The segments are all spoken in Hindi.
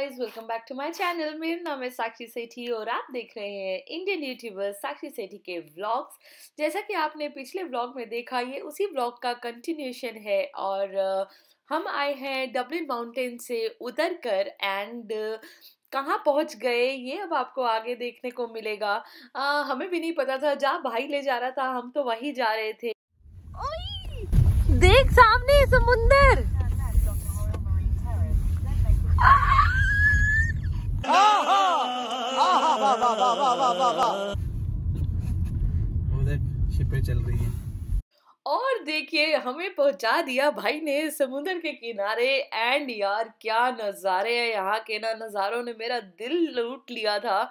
Guys welcome back to my channel मेरा नाम है साक्षी सेठी और आप देख रहे हैं इंडियन यूट्यूबर साक्षी सेठी के व्लॉग्स जैसा कि आपने पिछले व्लॉग में देखा ये उसी व्लॉग का कंटिन्यूशन है और हम आए हैं डबलिन माउंटेन से उतर कर एंड कहाँ पहुँच गए ये अब आपको आगे देखने को मिलेगा। आ, हमें भी नहीं पता था जहाँ भाई ले जा रहा था हम तो वहीं जा रहे थे। देख सामने समुंदर! शिपें चल रही हैं और देखिए, हमें पहुँचा दिया भाई ने समुद्र के किनारे। एंड यार, क्या नज़ारे हैं यहाँ के ना। नज़ारों ने मेरा दिल लूट लिया था।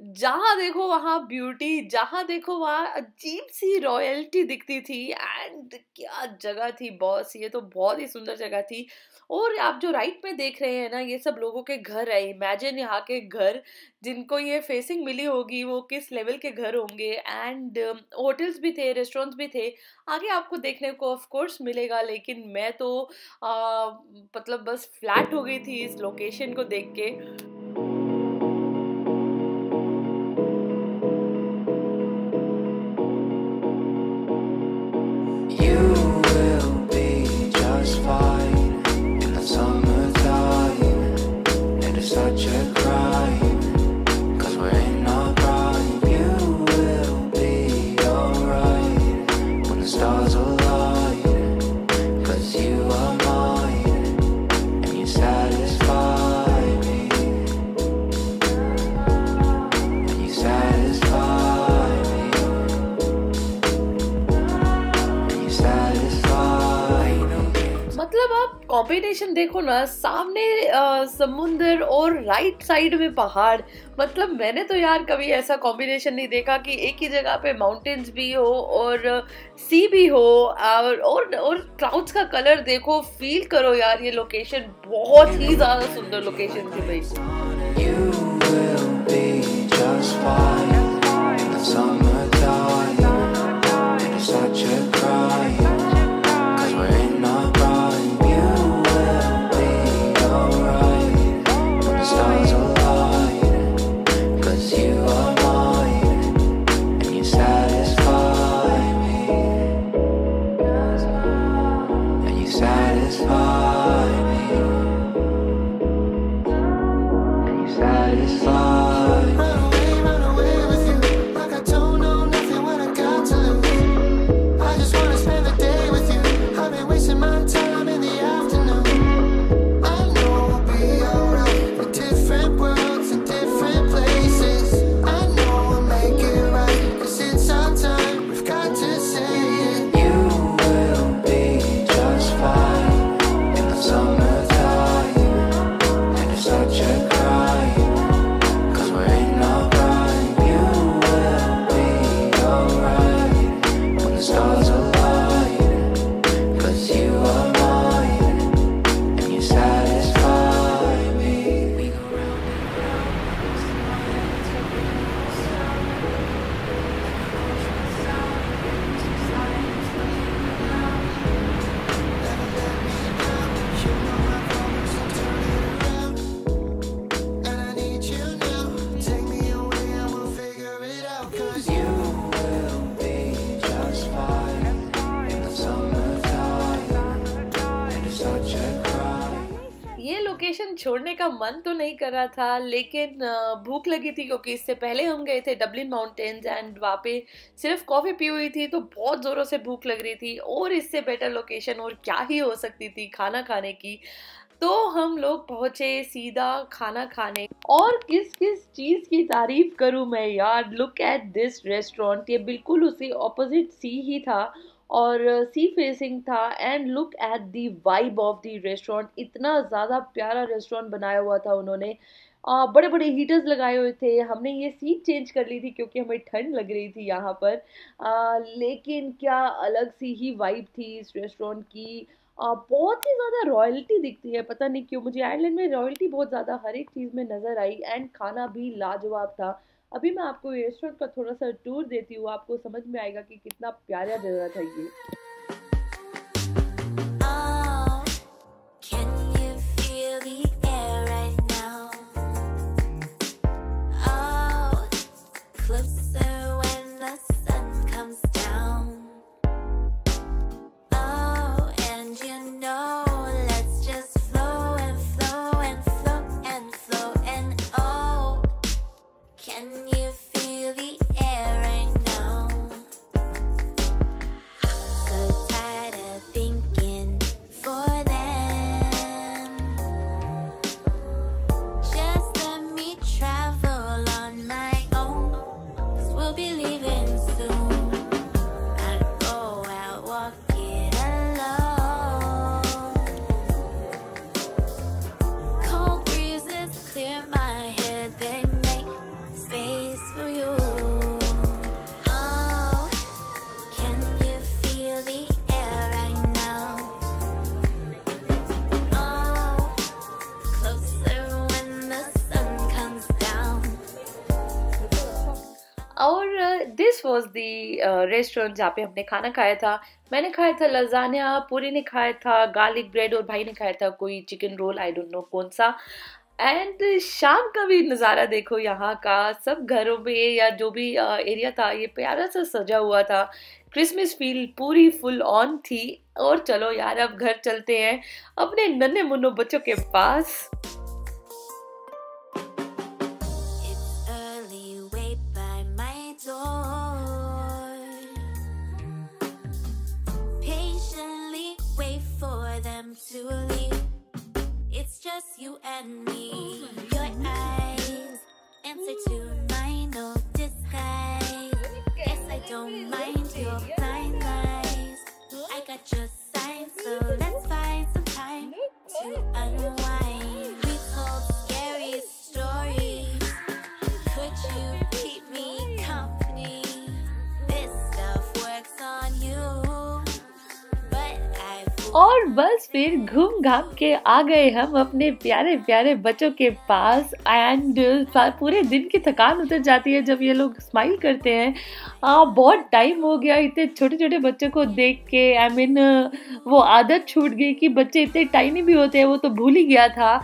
जहाँ देखो वहाँ ब्यूटी जहाँ देखो वहाँ अजीब सी रॉयल्टी दिखती थी एंड क्या जगह थी बॉस ये तो बहुत ही सुंदर जगह थी। और आप जो राइट में देख रहे हैं ना ये सब लोगों के घर है। इमेजिन यहाँ के घर जिनको ये फेसिंग मिली होगी वो किस लेवल के घर होंगे? एंड होटल्स um, भी थे रेस्टोरेंट्स भी थे। आगे आपको देखने को ऑफ़ कोर्स मिलेगा लेकिन मैं तो मतलब बस फ्लैट हो गई थी इस लोकेशन को देख के। such a कॉम्बिनेशन देखो ना सामने समुंदर और राइट साइड में पहाड़। मतलब मैंने तो यार कभी ऐसा कॉम्बिनेशन नहीं देखा कि एक ही जगह पे माउंटेन्स भी हो और सी भी हो। और और, और क्लाउड्स का कलर देखो फील करो यार ये लोकेशन बहुत ही ज़्यादा सुंदर लोकेशन थी भाई। satisfied. लोकेशन छोड़ने का मन तो नहीं कर रहा था, लेकिन भूख लगी थी क्योंकि इससे पहले हम गए थे डबलिन माउंटेन्स एंड वहाँ पे सिर्फ़ कॉफ़ी पी हुई थी तो बहुत ज़ोरों से भूख लग रही थी और इससे बेटर लोकेशन और क्या ही हो सकती थी खाना खाने की। तो हम लोग पहुँचे सीधा खाना खाने। और किस किस चीज़ की तारीफ़ करूँ मैं यार? लुक एट दिस रेस्टोरेंट ये बिल्कुल उसी ऑपोजिट सी ही था। और सी फेसिंग था and look at the vibe of the restaurant इतना ज़्यादा प्यारा रेस्टोरेंट बनाया हुआ था उन्होंने। आ, बड़े बड़े हीटर्स लगाए हुए थे। हमने ये सीट चेंज कर ली थी क्योंकि हमें ठंड लग रही थी यहाँ पर। आ, लेकिन क्या अलग सी ही वाइब थी इस रेस्टोरेंट की। आ, बहुत ही ज़्यादा रॉयल्टी दिखती है। पता नहीं क्यों मुझे आयरलैंड में रॉयल्टी बहुत ज़्यादा हर एक चीज़ में नज़र आई एंड खाना भी लाजवाब था। अभी मैं आपको रेस्टोरेंट का थोड़ा सा टूर देती हूँ, आपको समझ में आएगा कि कितना प्यारा जगह था ये। दिस वॉज़ दी रेस्टोरेंट जहाँ पे हमने खाना खाया था। मैंने खाया था लजानिया, पूरी ने खाया था गार्लिक ब्रेड और भाई ने खाया था कोई chicken roll I don't know कौन सा। एंड शाम का भी नज़ारा देखो यहाँ का, सब घरों में या जो भी एरिया था, ये प्यारा सा सजा हुआ था। क्रिसमस फील पूरी फुल ऑन थी। और चलो यार, अब घर चलते हैं अपने नन्हे मुन्नो बच्चों के पास। और बस फिर घूम घाम के आ गए हम अपने प्यारे प्यारे बच्चों के पास एंड पूरे दिन की थकान उतर जाती है जब ये लोग स्माइल करते हैं। आ, बहुत टाइम हो गया इतने छोटे छोटे बच्चों को देख के। आई I मीन mean, वो आदत छूट गई कि बच्चे इतने टाइनी भी होते हैं वो तो भूल ही गया था।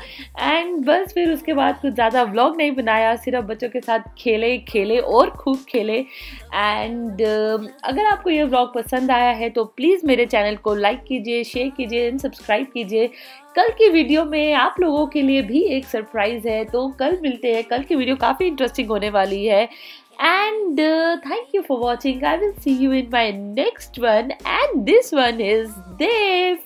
एंड बस फिर उसके बाद कुछ ज़्यादा व्लॉग नहीं बनाया सिर्फ़ बच्चों के साथ खेले खेले और खूब खेले। एंड अगर आपको ये व्लॉग पसंद आया है तो प्लीज़ मेरे चैनल को लाइक कीजिए शेयर कीजिए एंड सब्सक्राइब कीजिए। कल की वीडियो में आप लोगों के लिए भी एक सरप्राइज़ है तो कल मिलते हैं। कल की वीडियो काफ़ी इंटरेस्टिंग होने वाली है। And thank you for watching I will see you in my next one and this one is Dev